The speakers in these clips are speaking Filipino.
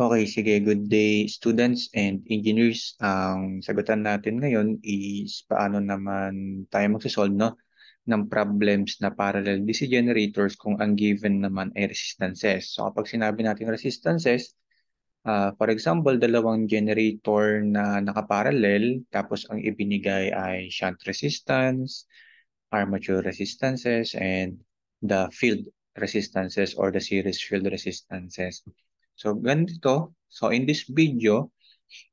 Okay, sige. Good day, students and engineers. Ang sagutan natin ngayon is paano naman tayo magsasolve no, ng problems na parallel DC generators kung ang given naman ay resistances. So kapag sinabi natin resistances, uh, for example, dalawang generator na nakaparallel, tapos ang ibinigay ay shunt resistance, armature resistances, and the field resistances or the series field resistances. So, ganito. So, in this video,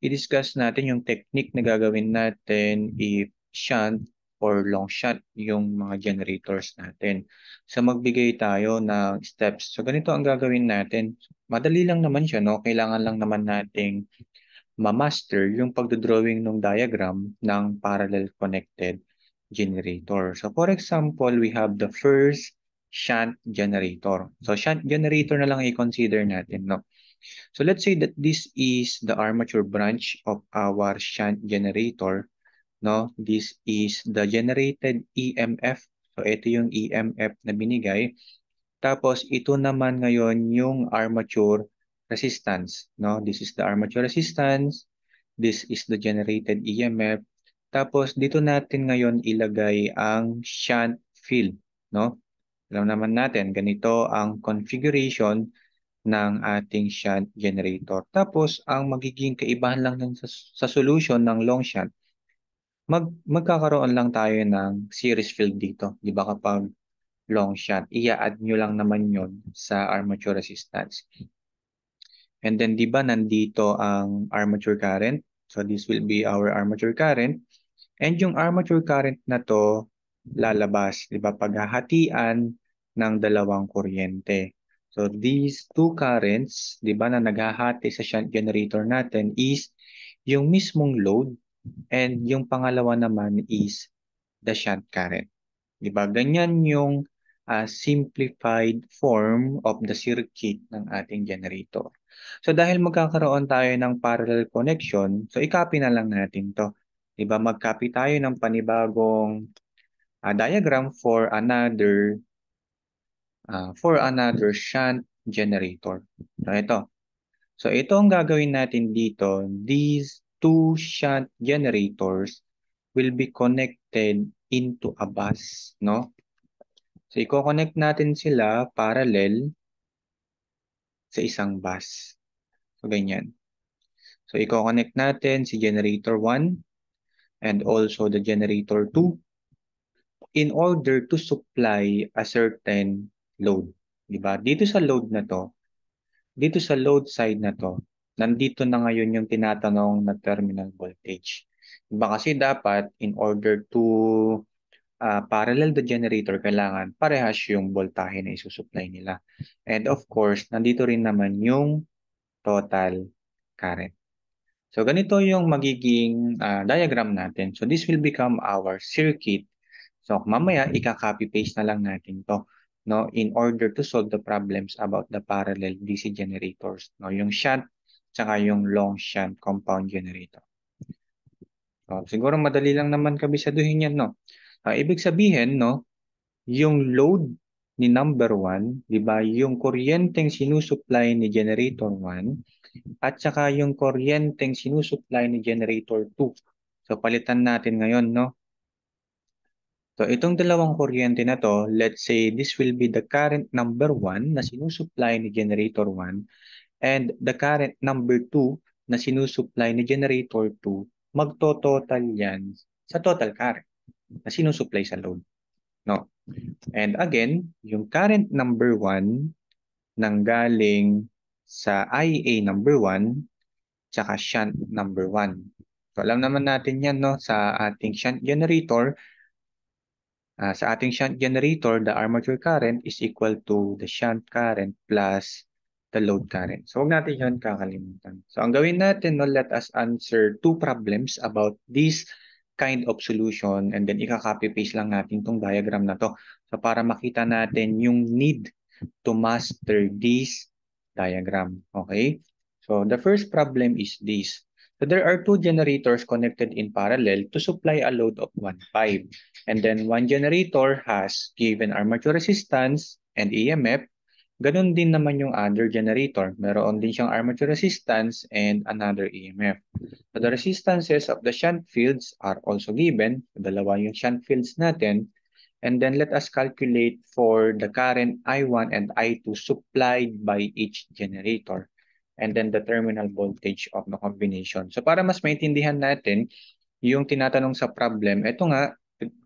i-discuss natin yung technique na gagawin natin if shunt or long shunt yung mga generators natin. So, magbigay tayo ng steps. So, ganito ang gagawin natin. Madali lang naman siya, no? Kailangan lang naman nating ma-master yung pagdodrawing ng diagram ng parallel connected generator. So, for example, we have the first shunt generator. So, shunt generator na lang i-consider natin, no? So let's say that this is the armature branch of our shunt generator. No, this is the generated EMF. So ito yung EMF na binigay. Tapos ito naman ngayon yung armature resistance. No, this is the armature resistance. This is the generated EMF. Tapos dito natin ngayon ilagay ang shunt field. No, alam naman natin ganito ang configuration ng ating shunt generator. Tapos, ang magiging kaibahan lang ng, sa, sa solution ng long shunt, mag, magkakaroon lang tayo ng series field dito. Di ba kapag long shunt, i-add nyo lang naman yon sa armature resistance. And then, di ba nandito ang armature current? So, this will be our armature current. And yung armature current na to, lalabas, di ba, paghahatian ng dalawang kuryente. So these two currents, 'di ba, na naghahati sa shunt generator natin is yung mismong load and yung pangalawa naman is the shunt current. 'Di ba? Ganyan yung uh, simplified form of the circuit ng ating generator. So dahil magkakaroon tayo ng parallel connection, so i-copy na lang natin 'to. 'Di ba? Mag-copy tayo ng panibagong uh, diagram for another uh, for another shunt generator. So ito. So ito ang gagawin natin dito. These two shunt generators will be connected into a bus, no? So i-connect natin sila parallel sa isang bus. So ganyan. So i-connect natin si generator 1 and also the generator 2 in order to supply a certain load. Diba? Dito sa load na to, dito sa load side na to, nandito na ngayon yung tinatanong na terminal voltage. Diba? Kasi dapat in order to uh, parallel the generator, kailangan parehas yung voltahe na isusupply nila. And of course, nandito rin naman yung total current. So ganito yung magiging uh, diagram natin. So this will become our circuit. So mamaya, ika-copy paste na lang natin to no in order to solve the problems about the parallel DC generators no yung shunt tsaka yung long shunt compound generator. So, siguro madali lang naman kabisaduhin yan no. Uh, ibig sabihin no yung load ni number 1 di ba yung kuryenteng sinusupply ni generator 1 at saka yung kuryenteng sinusupply ni generator 2 so palitan natin ngayon no So itong dalawang kuryente na to, let's say this will be the current number 1 na sinusupply ni generator 1 and the current number 2 na sinusupply ni generator 2, magto-total yan sa total current na sinusupply sa load. No? And again, yung current number 1 nang galing sa IA number 1 tsaka shunt number 1. So alam naman natin yan no sa ating shunt generator Uh, sa ating shunt generator, the armature current is equal to the shunt current plus the load current. So, huwag natin yun kakalimutan. So, ang gawin natin, no, let us answer two problems about this kind of solution and then ika-copy paste lang natin tong diagram na to. So, para makita natin yung need to master this diagram. Okay? So, the first problem is this. So there are two generators connected in parallel to supply a load of 1.5. And then one generator has given armature resistance and EMF Ganon din naman yung other generator. Meron din siyang armature resistance and another EMF. So the resistances of the shunt fields are also given. Dalawa yung shunt fields natin. And then let us calculate for the current I1 and I2 supplied by each generator. And then the terminal voltage of the combination. So para mas maintindihan natin yung tinatanong sa problem, ito nga,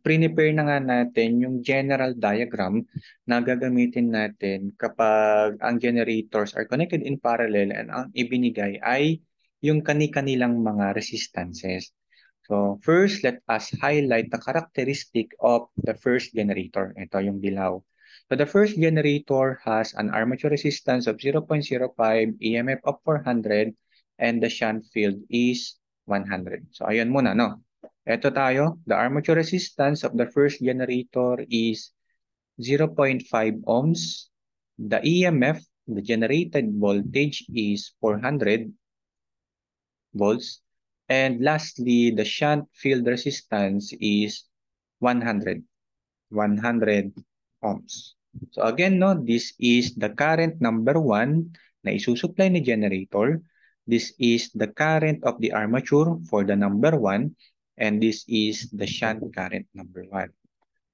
prepare na nga natin yung general diagram na gagamitin natin kapag ang generators are connected in parallel and ang ibinigay ay yung kani-kanilang mga resistances. So first, let us highlight the characteristic of the first generator. Ito yung dilaw. So the first generator has an armature resistance of 0.05, EMF of 400, and the shunt field is 100. So ayun muna, no? Ito tayo, the armature resistance of the first generator is 0.5 ohms. The EMF, the generated voltage is 400 volts. And lastly, the shunt field resistance is 100, 100 ohms. So again, no, this is the current number one na isusupply ni generator. This is the current of the armature for the number one and this is the shunt current number 1.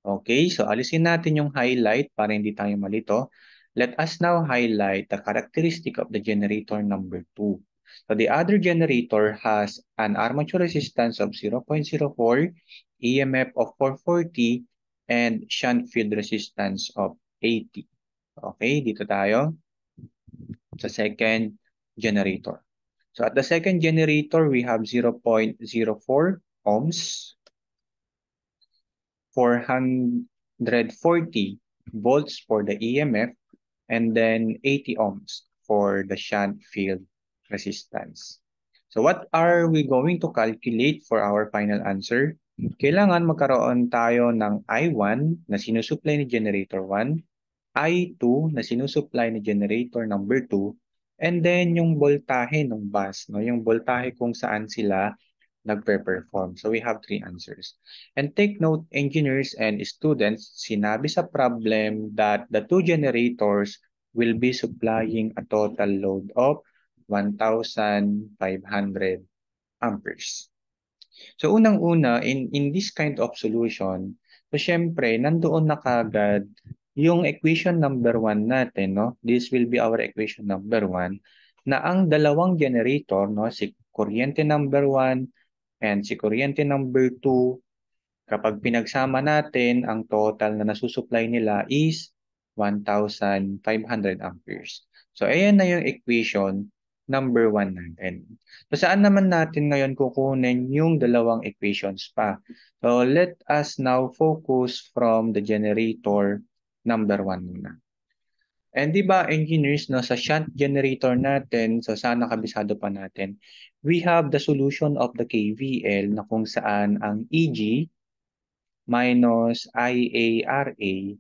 Okay, so alisin natin yung highlight para hindi tayo malito. Let us now highlight the characteristic of the generator number 2. So the other generator has an armature resistance of 0.04, EMF of 440, and shunt field resistance of 80. Okay, dito tayo sa second generator. So at the second generator, we have 0.04 ohms, 440 volts for the EMF, and then 80 ohms for the shunt field resistance. So what are we going to calculate for our final answer? Kailangan magkaroon tayo ng I1 na sinusupply ni generator 1, I2 na sinusupply ni generator number 2, and then yung voltahe ng bus, no? yung voltahe kung saan sila nagpe-perform. So we have three answers. And take note, engineers and students, sinabi sa problem that the two generators will be supplying a total load of 1,500 amperes. So unang-una, in, in this kind of solution, so syempre, nandoon na kagad yung equation number 1 natin, no? This will be our equation number 1 na ang dalawang generator, no, si kuryente number 1 And si kuryente number 2, kapag pinagsama natin, ang total na nasusupply nila is 1,500 amperes. So, ayan na yung equation number 1 natin. So, saan naman natin ngayon kukunin yung dalawang equations pa? So, let us now focus from the generator number 1 muna. And di ba engineers no sa shunt generator natin, so sana kabisado pa natin. We have the solution of the KVL na kung saan ang EG minus IARA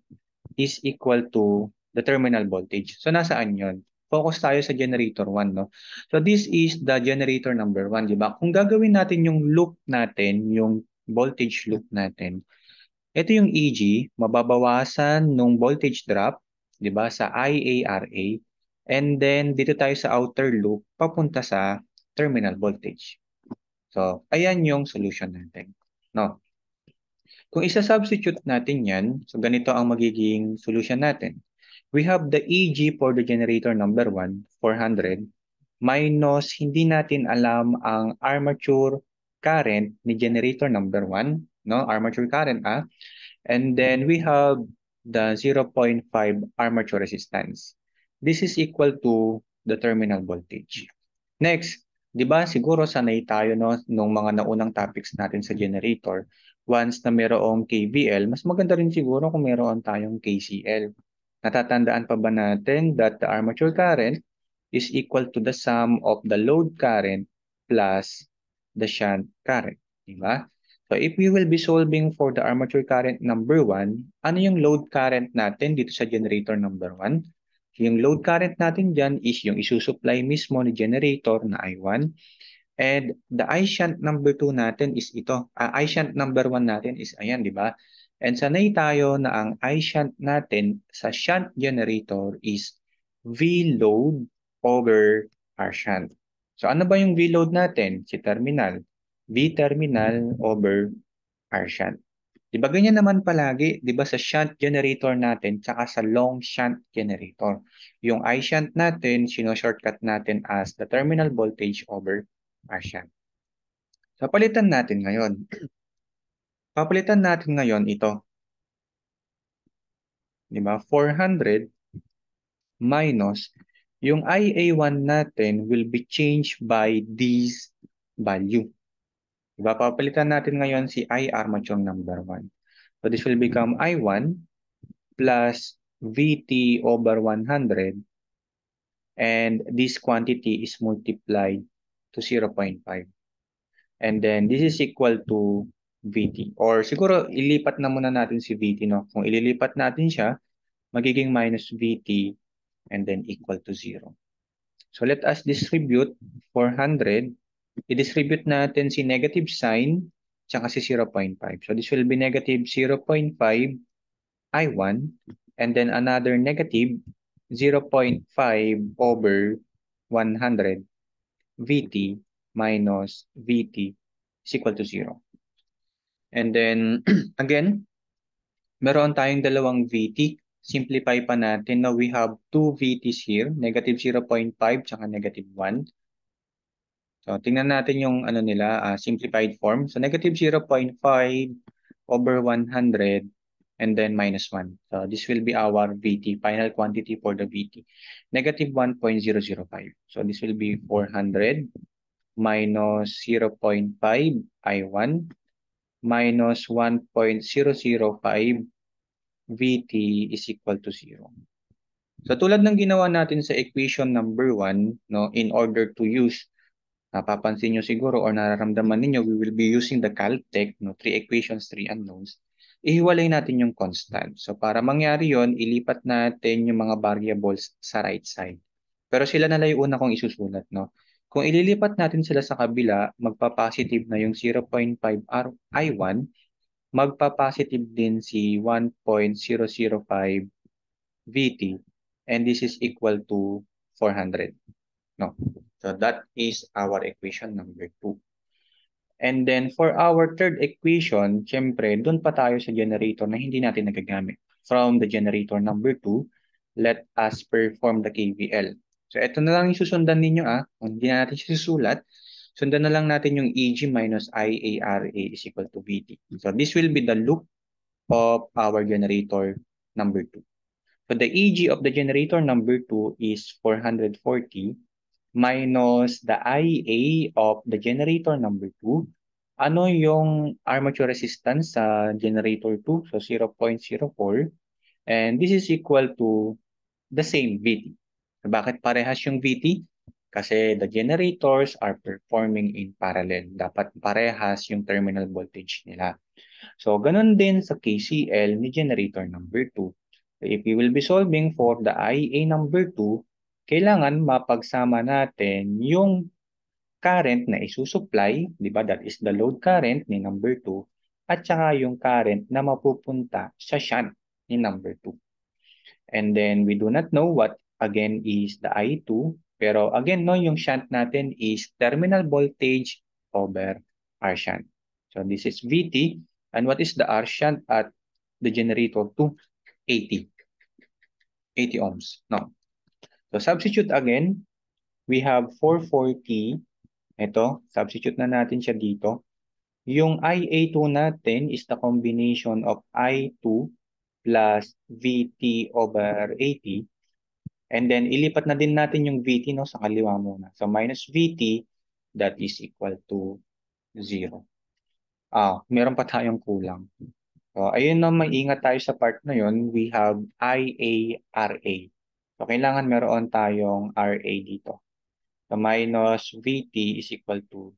is equal to the terminal voltage. So nasaan 'yon? Focus tayo sa generator 1 no. So this is the generator number 1, di ba? Kung gagawin natin yung loop natin, yung voltage loop natin, ito yung EG, mababawasan nung voltage drop 'di ba, sa IARA. And then dito tayo sa outer loop papunta sa terminal voltage. So, ayan yung solution natin. No. Kung isa-substitute natin 'yan, so ganito ang magiging solution natin. We have the EG for the generator number 1, 400, minus hindi natin alam ang armature current ni generator number 1, no? Armature current ah. And then we have the 0.5 armature resistance. This is equal to the terminal voltage. Next, di ba siguro sanay tayo no, nung mga naunang topics natin sa generator. Once na mayroong KVL, mas maganda rin siguro kung mayroon tayong KCL. Natatandaan pa ba natin that the armature current is equal to the sum of the load current plus the shunt current. Di ba? So if we will be solving for the armature current number 1, ano yung load current natin dito sa generator number 1? Yung load current natin dyan is yung isusupply mismo ni generator na I1. And the I shunt number 2 natin is ito. Uh, I shunt number 1 natin is ayan, di ba? And sanay tayo na ang I shunt natin sa shunt generator is V load over R shunt. So ano ba yung V load natin? Si terminal. V terminal over R shunt. Di ba ganyan naman palagi, di ba sa shunt generator natin tsaka sa long shunt generator. Yung I shunt natin, sino-shortcut natin as the terminal voltage over R shunt. So palitan natin ngayon. Papalitan natin ngayon ito. Di ba? 400 minus yung IA1 natin will be changed by this value. Diba? Papalitan natin ngayon si I armature number 1. So this will become I1 plus VT over 100 and this quantity is multiplied to 0.5. And then this is equal to VT. Or siguro ilipat na muna natin si VT. No? Kung ililipat natin siya, magiging minus VT and then equal to 0. So let us distribute 400 i-distribute natin si negative sign tsaka si 0.5. So this will be negative 0.5 I1 and then another negative 0.5 over 100 VT minus VT is equal to 0. And then again, meron tayong dalawang VT. Simplify pa natin na we have two VTs here, negative 0.5 tsaka negative 1. So, tingnan natin yung ano nila, uh, simplified form. So, negative 0.5 over 100 and then minus 1. So, this will be our VT, final quantity for the VT. Negative 1.005. So, this will be 400 minus 0.5 I1 minus 1.005 VT is equal to 0. So, tulad ng ginawa natin sa equation number 1, no, in order to use napapansin nyo siguro or nararamdaman ninyo, we will be using the Caltech, no, three equations, three unknowns. Ihiwalay natin yung constant. So para mangyari yon, ilipat natin yung mga variables sa right side. Pero sila na lang yung una kong isusulat. No? Kung ililipat natin sila sa kabila, magpa-positive na yung 0.5 I1, magpa-positive din si 1.005 VT, and this is equal to 400. No? So that is our equation number 2. And then for our third equation, syempre, doon pa tayo sa generator na hindi natin nagagamit. From the generator number 2, let us perform the KVL. So ito na lang yung susundan ninyo ah. Hindi na natin susulat, sundan na lang natin yung EG minus IARA is equal to VT. So this will be the loop of our generator number 2. So the EG of the generator number 2 is 440 minus the IA of the generator number 2. Ano yung armature resistance sa generator 2? So 0.04. And this is equal to the same VT. Bakit parehas yung VT? Kasi the generators are performing in parallel. Dapat parehas yung terminal voltage nila. So, ganun din sa KCL ni generator number 2. If we will be solving for the IA number 2, kailangan mapagsama natin yung current na isusupply, di ba? That is the load current ni number 2 at saka yung current na mapupunta sa shunt ni number 2. And then we do not know what again is the I2. Pero again, no, yung shunt natin is terminal voltage over R shunt. So this is VT. And what is the R shunt at the generator 2? 80. 80 ohms. No. So substitute again, we have 440. Ito, substitute na natin siya dito. Yung IA2 natin is the combination of I2 plus VT over 80. And then ilipat na din natin yung VT no, sa kaliwa muna. So minus VT, that is equal to 0. Ah, meron pa tayong kulang. So ayun na, maingat tayo sa part na yon. We have IARA. So, kailangan meron tayong RA dito. So, minus VT is equal to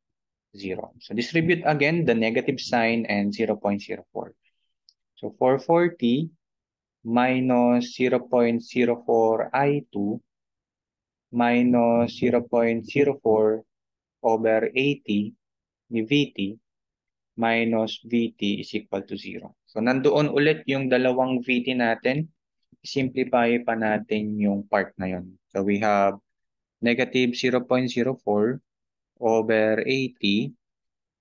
0. So, distribute again the negative sign and 0.04. So, 440 minus 0.04 I2 minus 0.04 over 80 ni VT minus VT is equal to 0. So, nandoon ulit yung dalawang VT natin simplify pa natin yung part na yun. So we have negative 0.04 over 80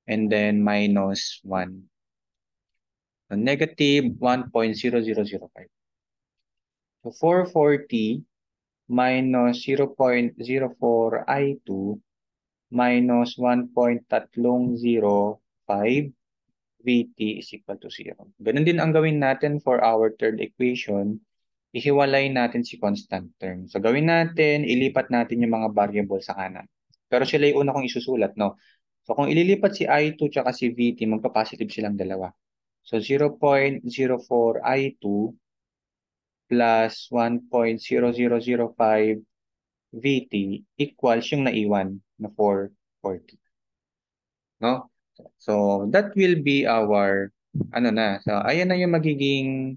and then minus 1. So negative 1.0005. So 440 minus 0.04 I2 minus 1.305 VT is equal to 0. Ganun din ang gawin natin for our third equation. Ihiwalay natin si constant term. So gawin natin, ilipat natin yung mga variable sa kanan. Pero sila yung una kong isusulat, no? So kung ililipat si I2 tsaka si VT, magpa-positive silang dalawa. So 0.04 I2 plus 1.0005 VT equals yung naiwan na 440. No? So that will be our ano na. So ayan na yung magiging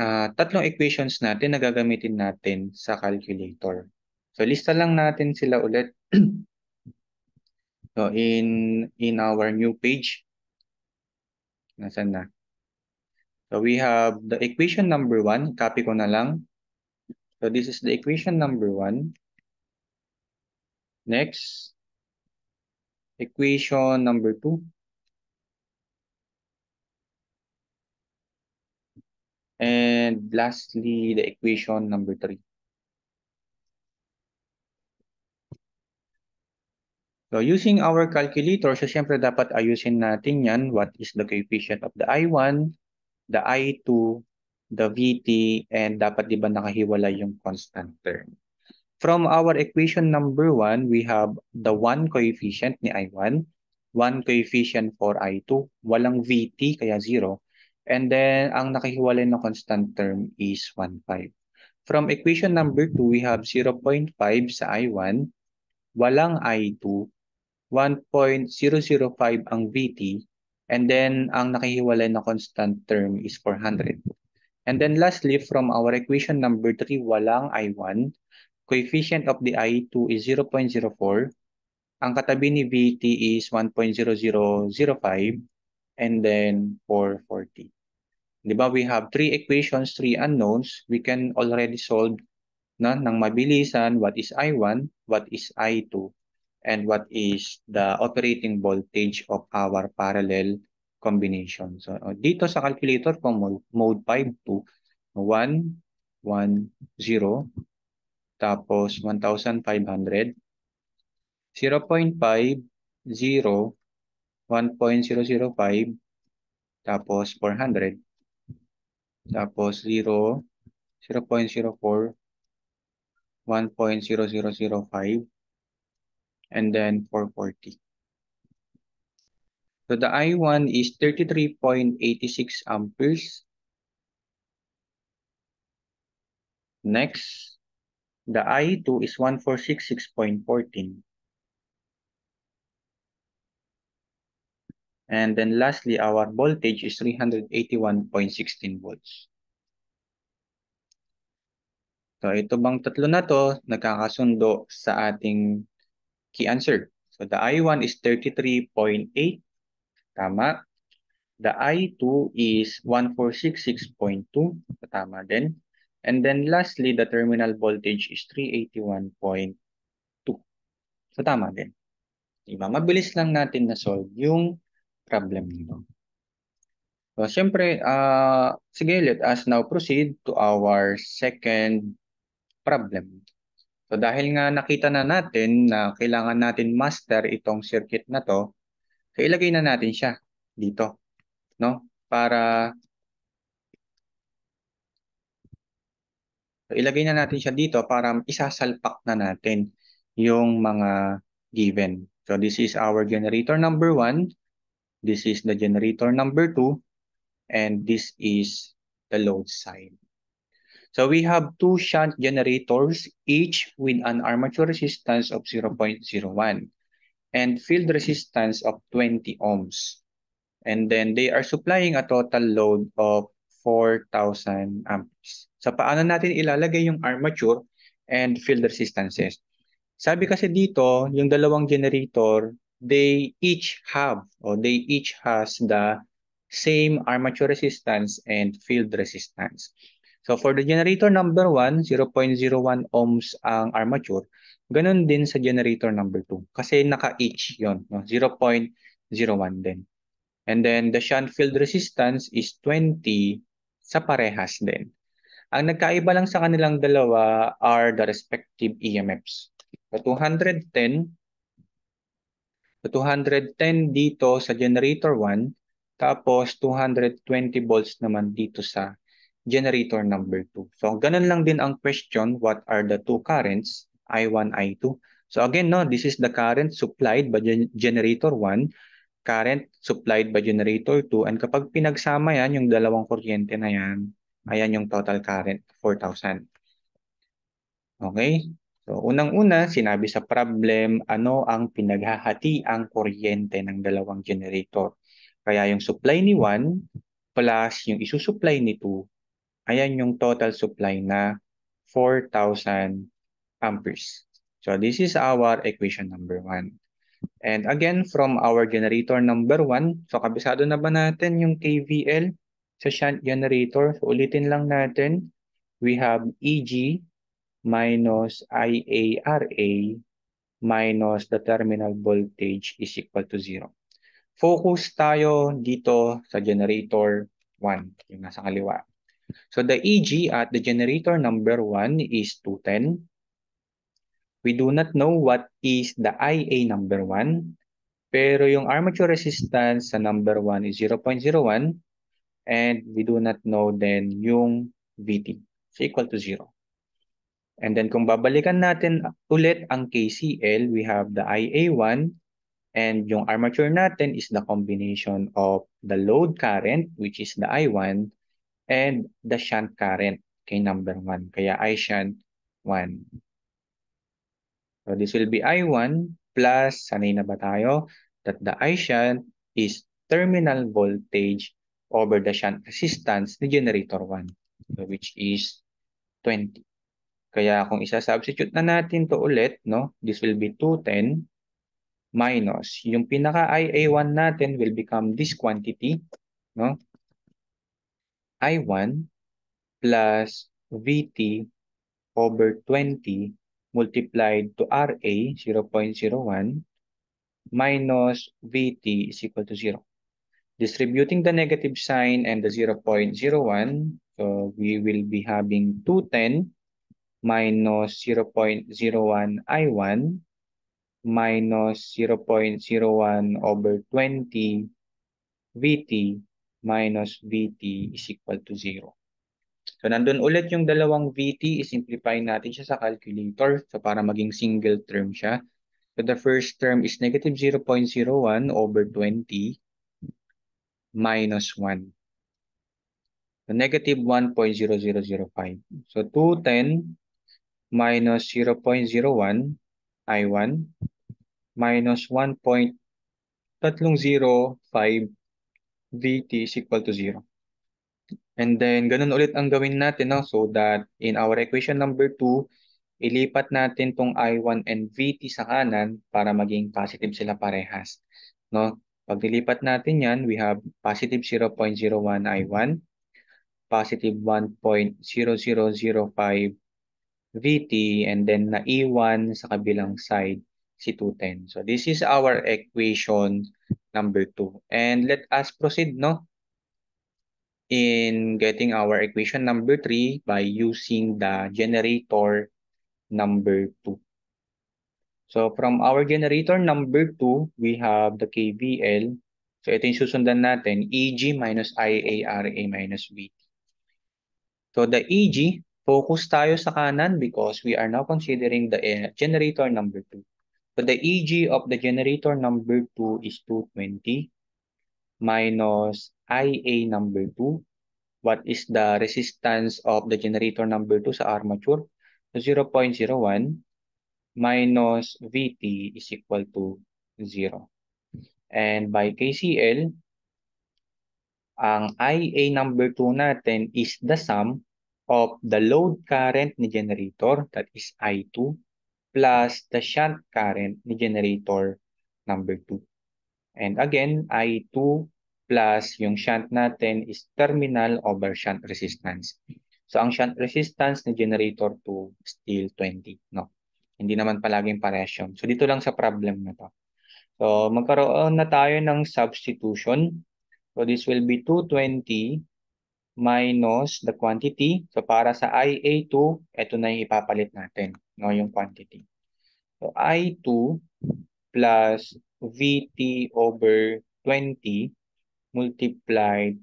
uh, tatlong equations natin na gagamitin natin sa calculator. So lista lang natin sila ulit. so in in our new page. Nasaan na? So we have the equation number 1. Copy ko na lang. So this is the equation number 1. Next, equation number 2. And lastly, the equation number 3. So using our calculator, so syempre dapat ayusin natin yan. What is the coefficient of the I1? the I2, the VT, and dapat di ba nakahiwalay yung constant term. From our equation number 1, we have the 1 coefficient ni I1, 1 coefficient for I2, walang VT kaya 0, and then ang nakahiwalay na constant term is 1.5. From equation number 2, we have 0.5 sa I1, walang I2, 1.005 ang VT, And then, ang nakahiwalay na constant term is 400. And then lastly, from our equation number 3, walang I1. Coefficient of the I2 is 0.04. Ang katabi ni VT is 1.0005. And then 440. Di ba? We have three equations, three unknowns. We can already solve na, ng mabilisan what is I1, what is I2, and what is the operating voltage of our parallel combination. So, uh, dito sa calculator ko, mode, mode 5 to 1, 1, 0, tapos 1,500, 0.5, 0, 1.005, tapos 400, tapos 0, 0.04, 1.0005, and then 440. So the I1 is 33.86 amperes. Next, the I2 is 1466.14. And then lastly, our voltage is 381.16 volts. So ito bang tatlo na to nagkakasundo sa ating key answer. So the I1 is 33.8. Tama. The I2 is 1466.2. Tama din. And then lastly, the terminal voltage is 381.2. So tama din. Diba? Mabilis lang natin na solve yung problem nito. So, siyempre, uh, sige, let us now proceed to our second problem. So dahil nga nakita na natin na kailangan natin master itong circuit na to, so ilagay na natin siya dito, no? Para ilagay na natin siya dito para isasalpak na natin yung mga given. So this is our generator number 1, this is the generator number 2, and this is the load side. So we have two shunt generators, each with an armature resistance of 0.01 and field resistance of 20 ohms. And then they are supplying a total load of 4,000 amps. So paano natin ilalagay yung armature and field resistances? Sabi kasi dito, yung dalawang generator, they each have or they each has the same armature resistance and field resistance. So for the generator number 1, 0.01 ohms ang armature. Ganun din sa generator number 2 kasi naka-H yon, no? 0.01 din. And then the shunt field resistance is 20 sa parehas din. Ang nagkaiba lang sa kanilang dalawa are the respective EMFs. So 210 So 210 dito sa generator 1, tapos 220 volts naman dito sa generator number 2. So ganun lang din ang question, what are the two currents, I1, I2? So again, no, this is the current supplied by generator 1, current supplied by generator 2, and kapag pinagsama yan, yung dalawang kuryente na yan, ayan yung total current, 4,000. Okay? So, unang-una, sinabi sa problem, ano ang pinaghahati ang kuryente ng dalawang generator. Kaya yung supply ni 1 plus yung isusupply ni 2, ayan yung total supply na 4,000 amperes. So, this is our equation number 1. And again, from our generator number 1, so kabisado na ba natin yung KVL sa shunt generator? So, ulitin lang natin. We have EG minus IARA minus the terminal voltage is equal to 0. Focus tayo dito sa generator 1, yung nasa kaliwa. So the EG at the generator number 1 is 210. We do not know what is the IA number 1, pero yung armature resistance sa number 1 is 0.01 and we do not know then yung VT. So equal to 0. And then kung babalikan natin ulit ang KCL, we have the IA1 and yung armature natin is the combination of the load current, which is the I1, and the shunt current, kay number 1. Kaya I shunt 1. So this will be I1 plus, sanay na ba tayo, that the I shunt is terminal voltage over the shunt resistance ni generator 1, which is 20. Kaya kung isa-substitute na natin to ulit, no, this will be 210 minus yung pinaka IA1 natin will become this quantity, no? I1 plus VT over 20 multiplied to RA 0.01 minus VT is equal to 0. Distributing the negative sign and the 0.01, so we will be having 210 minus 0.01 I1 minus 0.01 over 20 VT minus VT is equal to 0. So, nandun ulit yung dalawang VT, isimplify natin siya sa calculator so para maging single term siya. So, the first term is negative 0.01 over 20 minus 1. So, negative 1.0005. So, 210 minus 0.01 I1 minus 1.305 VT is equal to 0. And then, ganun ulit ang gawin natin no? so that in our equation number 2, ilipat natin tong I1 and VT sa kanan para maging positive sila parehas. No? Pag nilipat natin yan, we have positive 0.01 I1, positive 1.0005 VT and then naiwan sa kabilang side si 210. So this is our equation number 2. And let us proceed no in getting our equation number 3 by using the generator number 2. So from our generator number 2, we have the KVL. So ito yung susundan natin, EG minus IARA minus VT. So the EG, Focus tayo sa kanan because we are now considering the uh, generator number 2. So the EG of the generator number 2 is 220 minus IA number 2. What is the resistance of the generator number 2 sa armature? So 0.01 minus VT is equal to 0. And by KCL, ang IA number 2 natin is the sum of the load current ni generator, that is I2, plus the shunt current ni generator number 2. And again, I2 plus yung shunt natin is terminal over shunt resistance. So, ang shunt resistance ni generator 2 still 20, no? Hindi naman palaging parehas yun. So, dito lang sa problem na to. So, magkaroon na tayo ng substitution. So, this will be 220 minus the quantity. So, para sa IA2, ito na yung ipapalit natin, no? Yung quantity. So, I2 plus VT over 20 multiplied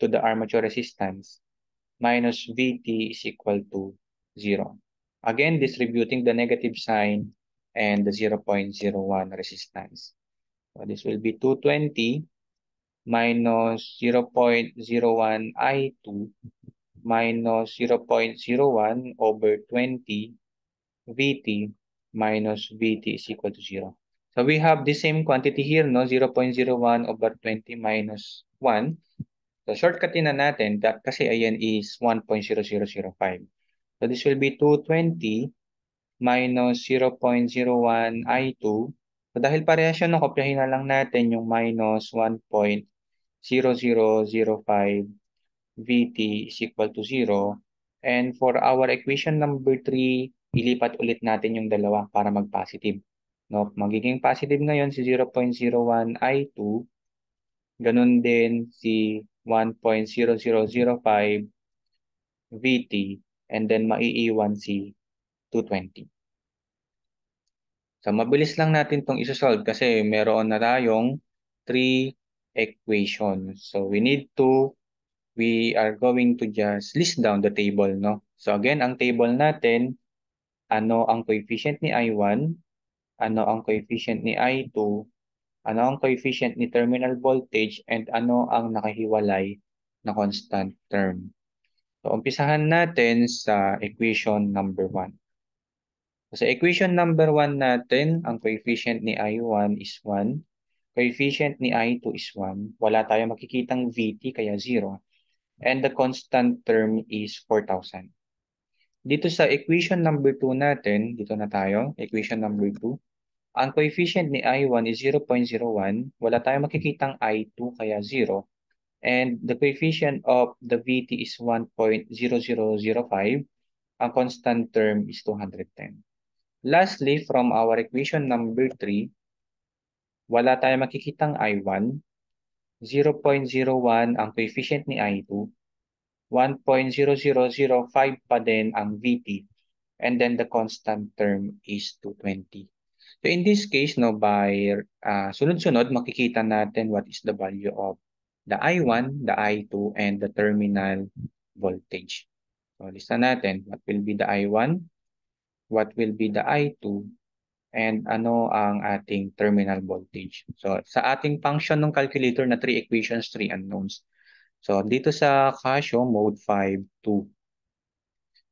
to the armature resistance minus Vt is equal to 0. Again, distributing the negative sign and the 0.01 resistance. So this will be 220 minus 0.01 I2 minus 0.01 over 20 Vt minus Vt is equal to 0. So we have the same quantity here, no? 0.01 over 20 minus 1. So shortcutin na natin that kasi ayan is 1.0005. So this will be 220 minus 0.01 I2. So dahil parehas yun, kopyahin na lang natin yung minus 1.0005 Vt is equal to 0. And for our equation number 3, ilipat ulit natin yung dalawa para mag-positive. No? Magiging positive ngayon si 0.01 I2 Ganun din si 1.0005 VT and then maiiwan si 220. So mabilis lang natin itong isosolve kasi meron na tayong 3 equations. So we need to, we are going to just list down the table. no So again, ang table natin, ano ang coefficient ni I1, ano ang coefficient ni I2, ano ang coefficient ni terminal voltage and ano ang nakahiwalay na constant term. So, umpisahan natin sa equation number 1. So, sa equation number 1 natin, ang coefficient ni I1 is 1. Coefficient ni I2 is 1. Wala tayong makikitang VT kaya 0. And the constant term is 4,000. Dito sa equation number 2 natin, dito na tayo, equation number 2, ang coefficient ni I1 is 0.01. Wala tayong makikitang I2 kaya 0. And the coefficient of the VT is 1.0005. Ang constant term is 210. Lastly, from our equation number 3, wala tayong makikitang I1. 0.01 ang coefficient ni I2. 1.0005 pa din ang VT. And then the constant term is 220. So in this case, no, by uh, sunod-sunod, makikita natin what is the value of the I1, the I2, and the terminal voltage. So lista natin, what will be the I1, what will be the I2, and ano ang ating terminal voltage. So sa ating function ng calculator na 3 equations, 3 unknowns. So dito sa Casio, mode 5, 2.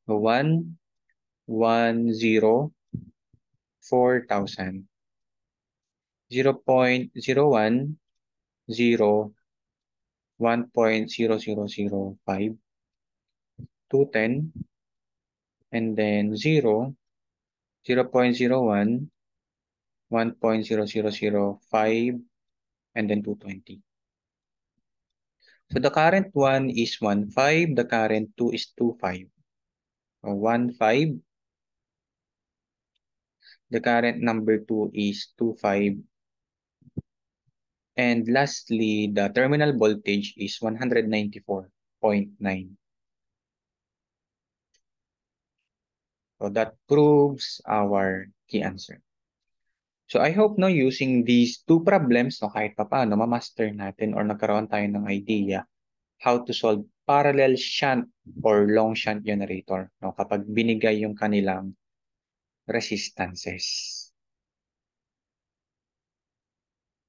So 1, 1, 0, 4,000. 0.01, 0, 1.0005, 210, and then 0, 0.01, 1.0005, and then 220. So the current one is 1.5, the current 2 is 2.5. So 1.5 The current number 2 is 25. And lastly, the terminal voltage is 194.9. So that proves our key answer. So I hope no using these two problems no kahit pa paano ma-master natin or nagkaroon tayo ng idea how to solve parallel shunt or long shunt generator no kapag binigay yung kanilang resistances.